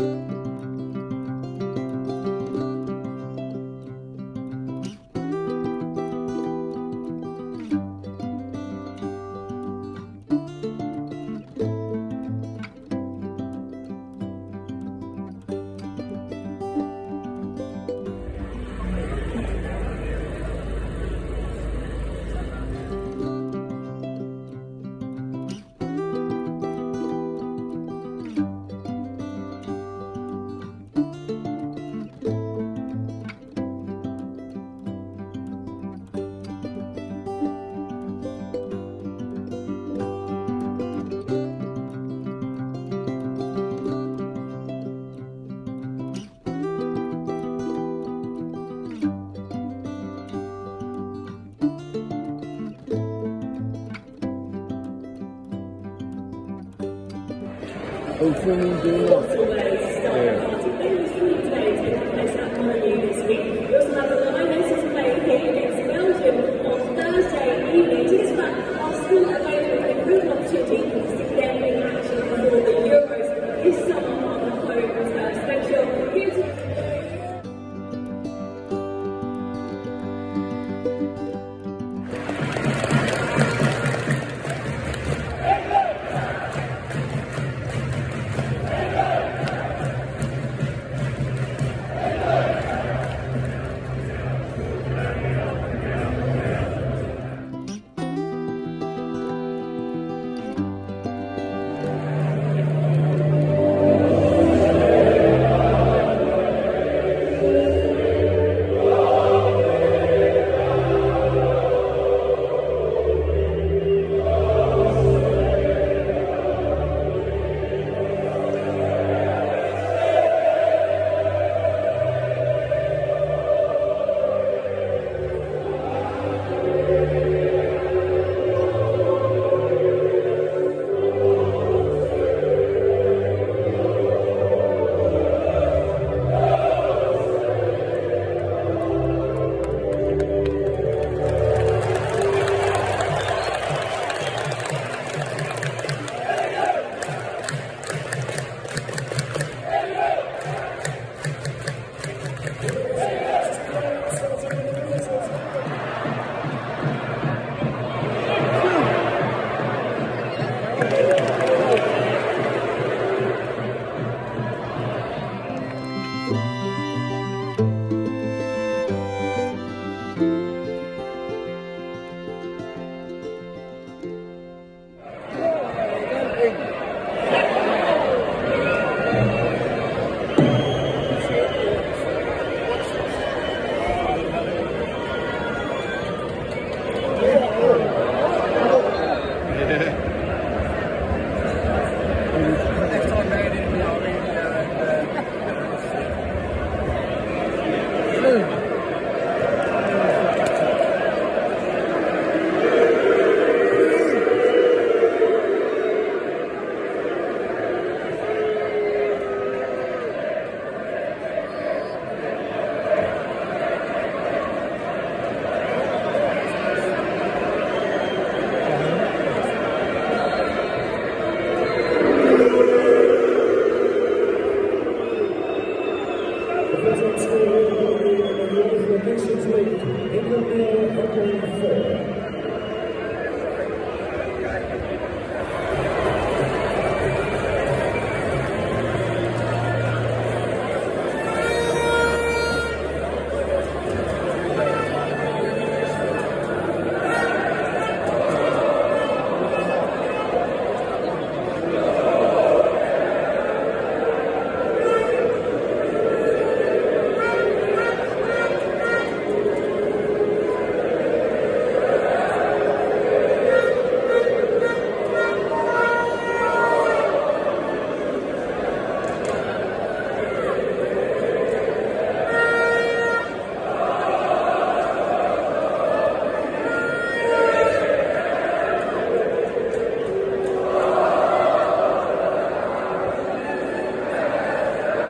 Thank you. Ojú mi dé náà. Thank you.